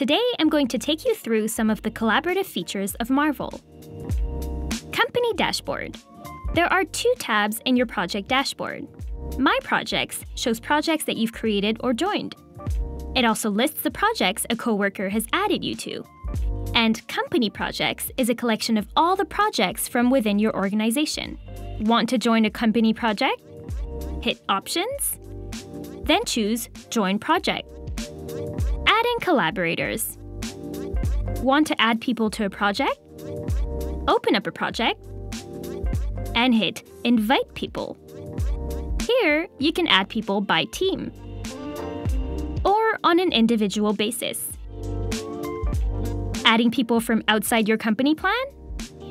Today, I'm going to take you through some of the collaborative features of Marvel. Company Dashboard. There are two tabs in your project dashboard. My Projects shows projects that you've created or joined. It also lists the projects a coworker has added you to. And Company Projects is a collection of all the projects from within your organization. Want to join a company project? Hit Options, then choose Join Project. Adding collaborators. Want to add people to a project? Open up a project and hit Invite People. Here, you can add people by team or on an individual basis. Adding people from outside your company plan?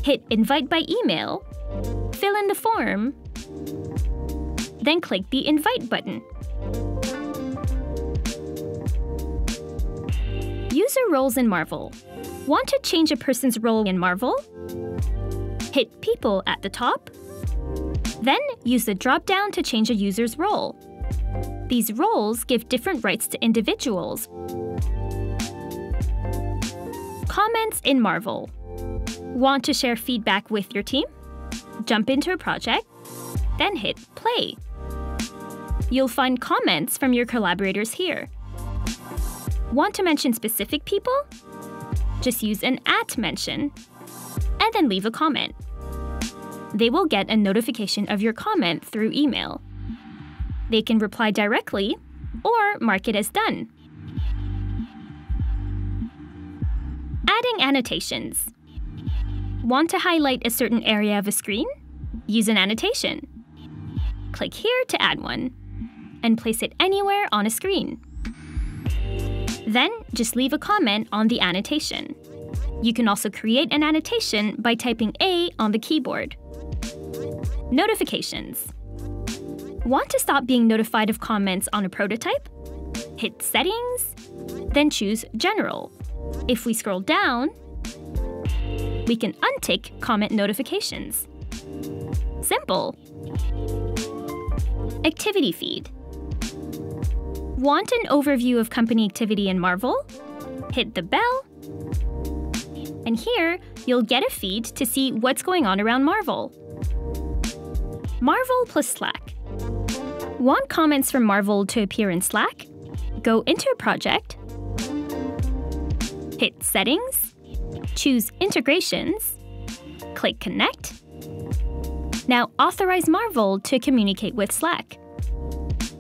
Hit Invite by email, fill in the form, then click the Invite button. Roles in Marvel. Want to change a person's role in Marvel? Hit People at the top. Then use the drop-down to change a user's role. These roles give different rights to individuals. Comments in Marvel. Want to share feedback with your team? Jump into a project, then hit Play. You'll find comments from your collaborators here. Want to mention specific people? Just use an at mention and then leave a comment. They will get a notification of your comment through email. They can reply directly or mark it as done. Adding annotations. Want to highlight a certain area of a screen? Use an annotation. Click here to add one and place it anywhere on a screen. Then just leave a comment on the annotation. You can also create an annotation by typing A on the keyboard. Notifications. Want to stop being notified of comments on a prototype? Hit Settings, then choose General. If we scroll down, we can untick comment notifications. Simple. Activity feed. Want an overview of company activity in Marvel? Hit the bell, and here you'll get a feed to see what's going on around Marvel. Marvel plus Slack. Want comments from Marvel to appear in Slack? Go into a project, hit Settings, choose Integrations, click Connect. Now authorize Marvel to communicate with Slack.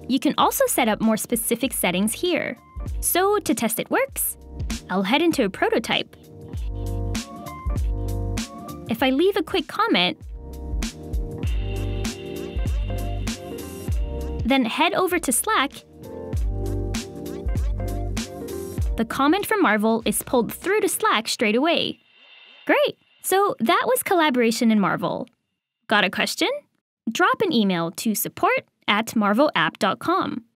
You can also set up more specific settings here. So to test it works, I'll head into a prototype. If I leave a quick comment, then head over to Slack, the comment from Marvel is pulled through to Slack straight away. Great! So that was collaboration in Marvel. Got a question? Drop an email to support at marvelapp.com.